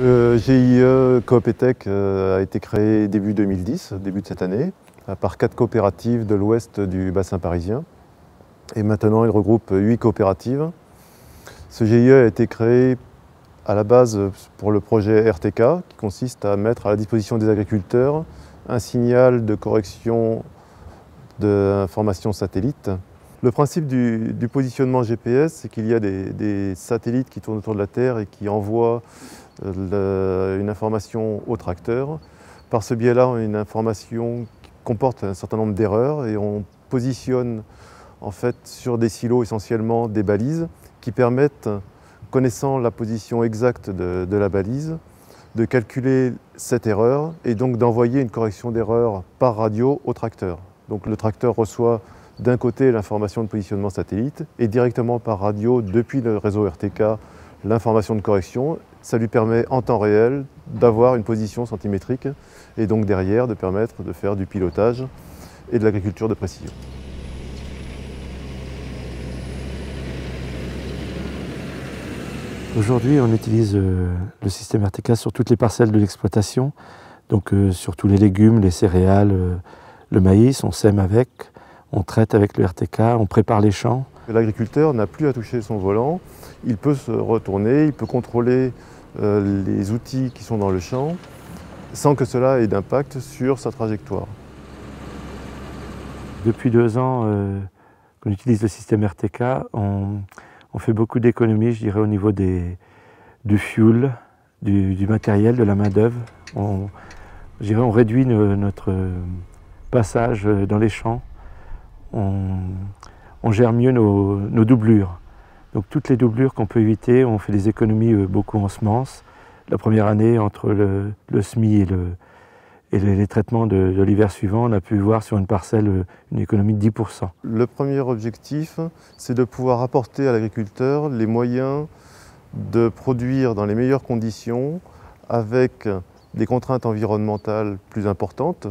Le GIE Coopétech a été créé début 2010, début de cette année, par quatre coopératives de l'ouest du bassin parisien. Et maintenant, il regroupe huit coopératives. Ce GIE a été créé à la base pour le projet RTK, qui consiste à mettre à la disposition des agriculteurs un signal de correction d'informations satellites. Le principe du, positionnement GPS, c'est qu'il y a des, satellites qui tournent autour de la Terre et qui envoient une information au tracteur. Par ce biais-là, une information qui comporte un certain nombre d'erreurs et on positionne en fait sur des silos essentiellement des balises qui permettent, connaissant la position exacte de la balise, de calculer cette erreur et donc d'envoyer une correction d'erreur par radio au tracteur. Donc le tracteur reçoit d'un côté l'information de positionnement satellite et directement par radio depuis le réseau RTK l'information de correction. Ça lui permet en temps réel d'avoir une position centimétrique et donc derrière de permettre de faire du pilotage et de l'agriculture de précision. Aujourd'hui, on utilise euh, le système RTK sur toutes les parcelles de l'exploitation, donc euh, sur tous les légumes, les céréales, euh, le maïs, on sème avec, on traite avec le RTK, on prépare les champs. L'agriculteur n'a plus à toucher son volant, il peut se retourner, il peut contrôler les outils qui sont dans le champ sans que cela ait d'impact sur sa trajectoire. Depuis deux ans qu'on utilise le système RTK, on, fait beaucoup d'économies, je au niveau du fuel, du, matériel, de la main-d'œuvre. On réduit notre passage dans les champs. On, gère mieux nos, doublures. Donc toutes les doublures qu'on peut éviter, on fait des économies euh, beaucoup en semences. La première année, entre le, le SMI et le, et les, traitements de, l'hiver suivant, on a pu voir sur une parcelle euh, une économie de 10%. Le premier objectif, c'est de pouvoir apporter à l'agriculteur les moyens de produire dans les meilleures conditions avec des contraintes environnementales plus importantes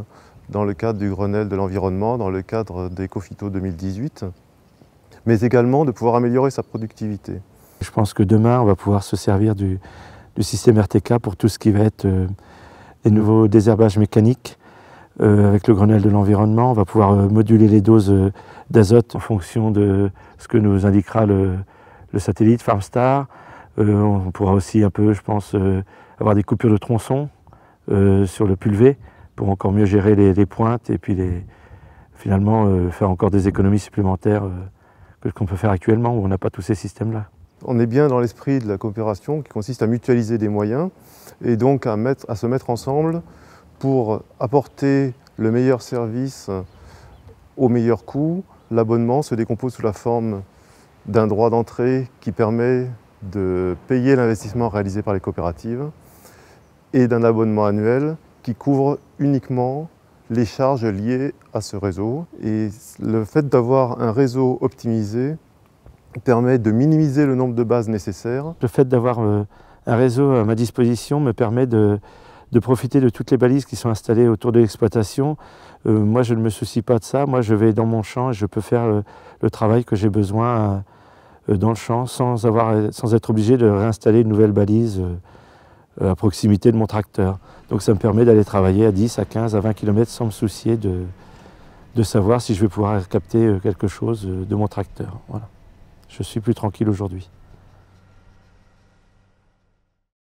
dans le cadre du Grenelle de l'environnement, dans le cadre d'EcoFito 2018, mais également de pouvoir améliorer sa productivité. Je pense que demain, on va pouvoir se servir du, système RTK pour tout ce qui va être euh, des nouveaux désherbages mécaniques euh, avec le Grenelle de l'environnement. On va pouvoir euh, moduler les doses euh, d'azote en fonction de ce que nous indiquera le, satellite FarmStar. on pourra aussi un peu, je pense, avoir des coupures de tronçons sur le pulvé pour encore mieux gérer les, pointes et puis finalement faire encore des économies supplémentaires qu'on peut faire actuellement où on n'a pas tous ces systèmes-là. On est bien dans l'esprit de la coopération qui consiste à mutualiser des moyens et donc à, se mettre ensemble pour apporter le meilleur service au meilleur coût. L'abonnement se décompose sous la forme d'un droit d'entrée qui permet de payer l'investissement réalisé par les coopératives et d'un abonnement annuel qui couvre uniquement les charges liées à ce réseau. Et le fait d'avoir un réseau optimisé permet de minimiser le nombre de bases nécessaires. Le fait d'avoir euh, un réseau à ma disposition me permet de, profiter de toutes les balises qui sont installées autour de l'exploitation. Euh, moi, je ne me soucie pas de ça. Moi, je vais dans mon champ et je peux faire le, travail que j'ai besoin euh, dans le champ sans, être obligé de réinstaller une nouvelle balise à proximité de mon tracteur. Donc ça me permet d'aller travailler à 10, à 15, à 20 km sans me soucier de, de savoir si je vais pouvoir capter quelque chose de mon tracteur. Voilà je suis plus tranquille aujourd'hui.